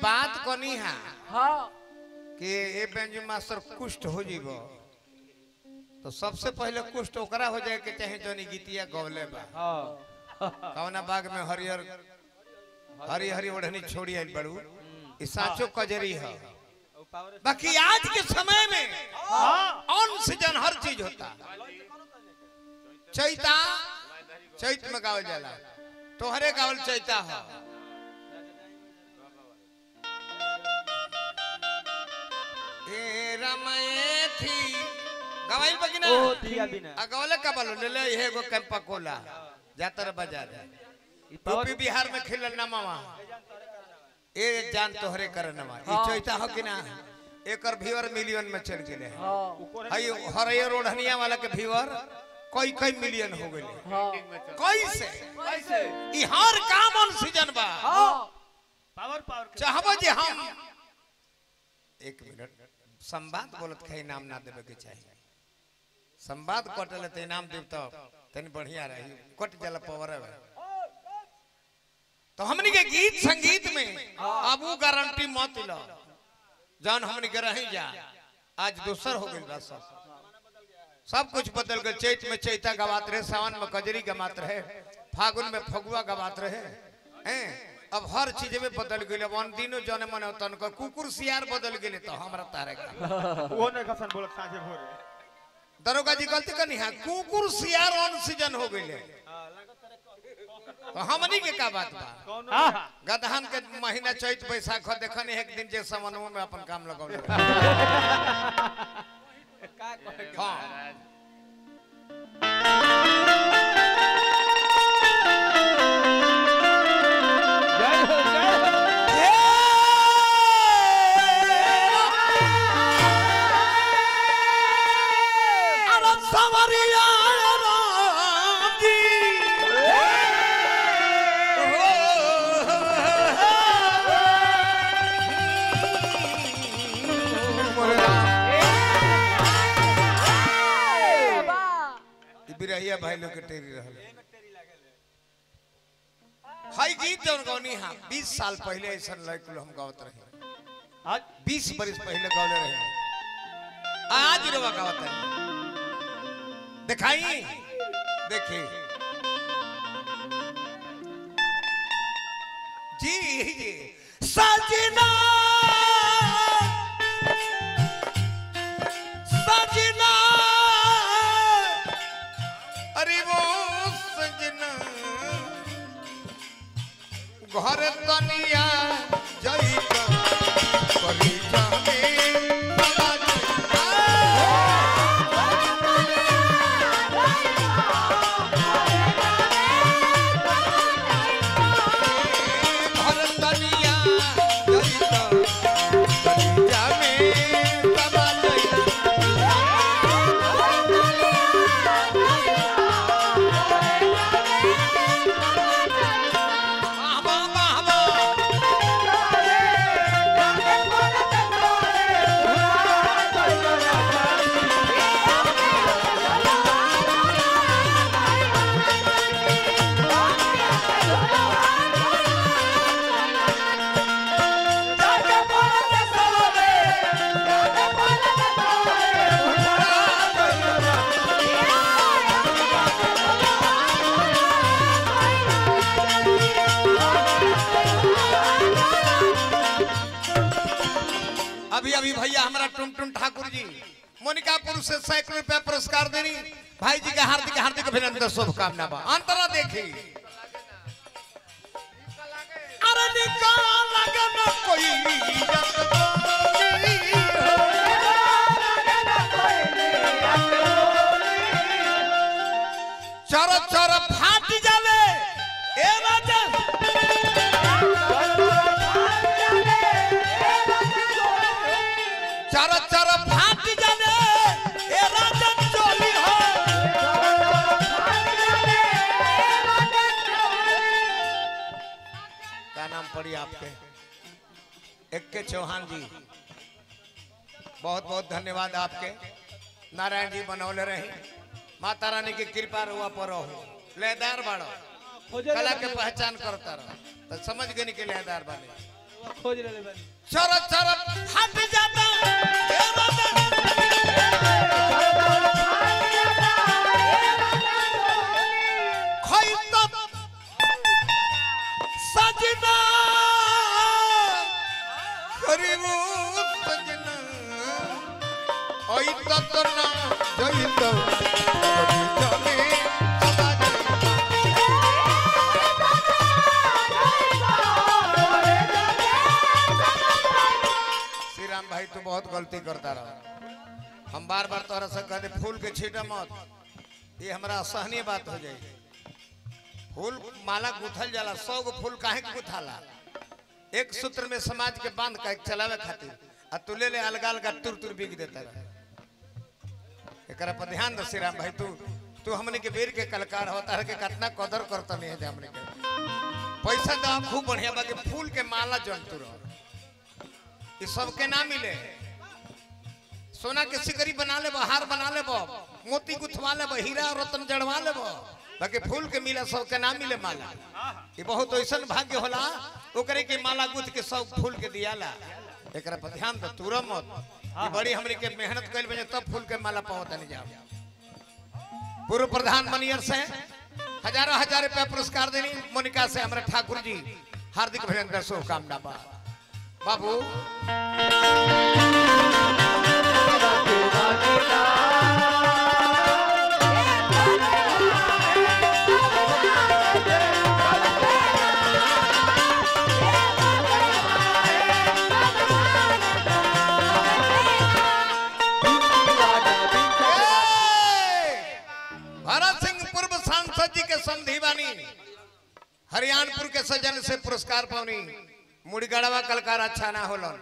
बात कनी है? हाँ। कि ए व्यंजन मास्टर कुष्ठ हो जीव तो सबसे पहले कुष्ठ ओकरा हो जाए के चाहे जनी गीतिया गौले बा। हाँ। कवना बाग में हरियर हरी हरी ओढ़नी छोड़ी आइल बड़ू? ई साचो कजरी है। बाकी आज के समय में ऑन सीज़न हर चीज़ होता। चैता चैत में गावल जाला। तोहरे गावल चैता है। ए रमये थी। गवाइल बगिना। ओ दिया बिना। अगवले का बोलो ले ले ये एगो कैंपा कोला जातर बाज़ार। यूपी बिहार में खिलल नमावा ए जान तोहरे कर नमा। ई हाँ। चैता हो कि ना? एकर व्यूअर मिलियन में चल गेले। हैं। हाँ हरये रोढ़निया वाला के व्यूअर कई कई मिलियन हो गेले। हाँ। कैसे? कैसे? ई हर काम ऑन सीज़न बा। हाँ। पावर पावर चाहबो जे हम एक मिनट। संवाद बोलत खाई नाम ना देवे के चाहिए संवाद कटले ते नाम देव तो तनी बढ़िया रही। कट जाला पावर तो हमनी के गीत संगीत में अब गारंटी मत लो। जौन हमनी के रही जा, आज दूसर हो गइल बा सब। सब कुछ बदल गए चैत में चैता गवात रहे, सावन में कजरी गवात रहे, फागुन में फगुआ गवात रहे, हैं? अब हर चीज़ में बदल गए अन दिनो जने मने तन को कुकुर सियार बदल गए तो हमरा तारे का। वो ने कसन बोलत साझे भोरे दरोगा जी गलती कनी है कुकुर सियार ऑन सीज़न हो गए तो हमनी के का बात बा? हाँ गदहन के महीना चैत बैसाख देखन एक दिन जे समन्वय में अपन काम लगौले हाँ। भाई लोग के टेरी रहल। हाई गीत जौन गौनी हाँ बीस साल पहले ऐसा लड़कुल हम गावत रहे। आज बीस बरिस पहले गौले रहे। आज रवा गावत है। दिखाई। देखी। जी जी। सजना भैया हमारा टुनटुन ठाकुर जी मोनिकापुर से सैकड़ों रुपया पुरस्कार देनी। भाई जी का हार्दिक हार्दिक अभिनंदन, शुभकामना बा। अंतरा देखी। अरे निकाल चर चर, फाट जावे। ए राजा पड़ी आपके। एक के चौहान जी बहुत बहुत धन्यवाद आपके। नारायण जी बनौले रहे। माता रानी की कृपा रुआ पर रहो लेदार बाड़ो। कला के पहचान करता रहो। तो समझ गए कि लेदार बने। खोज ले ले बानी चर चर हट जाता भाई, तू बहुत गलती करता रहा। हम बार बार तोहरा से कहते, फूल के छीटा मत। ये हमारा असहनीय बात हो जाएगी फूल माला गुथल जाला सौ गो फूल काहे गुथाला? एक सूत्र में समाज के बाँध का एक चलावे खातिर? आ तू ले ले अलगा अलगा तुर तुर बिक देता रहा। एकरा पर ध्यान दे श्री राम भाई, तू तू हमने के बेर के कलकार होता है के कितना कदर करता नहीं है हमने के। पैसा दो खूब बढ़िया बाकी फूल के माला जंतु रहो। ये सबके ना मिले सोना के सिकरी बना ले हार बना ले मोती गुथवा ले हीरा रत्न जड़वा ले बाकी फूल के मिले, सबके ना मिले माला। ये बहुत ऐसा भाग्य होला, ओकरे के माला गुथ के सब फूल के दियाला। एकरा पर ध्यान दो तूरा मत। ये बड़ी हमरे के मेहनत कर बजे, तब फूल के माला नहीं जाओ पूर्व प्रधान मनियर से हज़ारों हज़ार रुपया पुरस्कार देनी, मोनिका से हमारे ठाकुर जी हार्दिक अभिनंदन, शुभकामना बाबू। सिंह पूर्व सांसद जी के संधि बानी हरियाणपुर के सजन से पुरस्कार पानी मुड़गड़वा कलकार अच्छा ना होलन।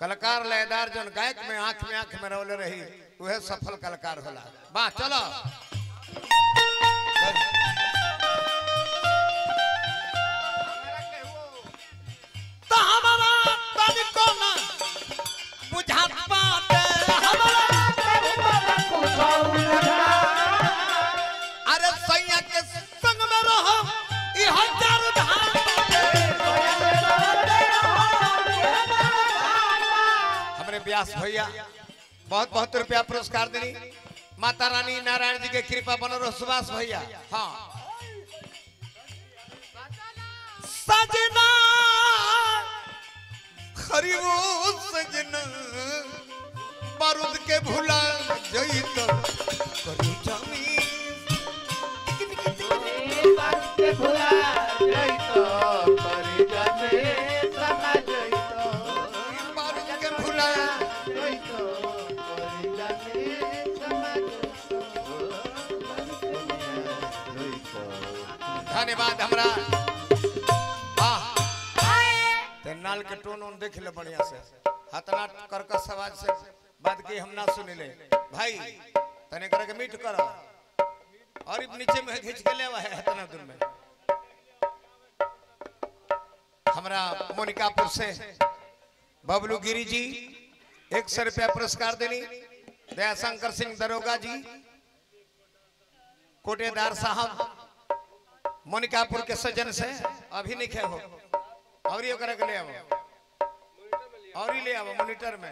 कलकार लयदार जन गायक में आँख में आँख में रोले रही वह सफल कलकार होला। वाह चलो। व्यास भैया बहुत बहुत रुपया पुरस्कार देनी। माता रानी नारायण जी के कृपा बनो रहो सुभाष भैया। हाँ। सजना खरीबो सजना, बारूद के भुला जई तो करू जामी बारूद धन्यवाद हमरा। ते नाल के टोन उन देख ले बढ़िया से। हतना करकस आवाज़ से बात की हम ना सुन ले। भाई, तने करे के मीट कर। और ई नीचे में खींच के ले है हतना दूर में। हमरा मोनिकापुर से बबलू गिरी जी एक सौ रुपया पुरस्कार देनी। दयाशंकर सिंह दरोगा जी, कोटेदार साहब। मोनिकापुर के सज्जन से अभी नहीं खे हो। और ले आओ और ले आओ मॉनिटर में।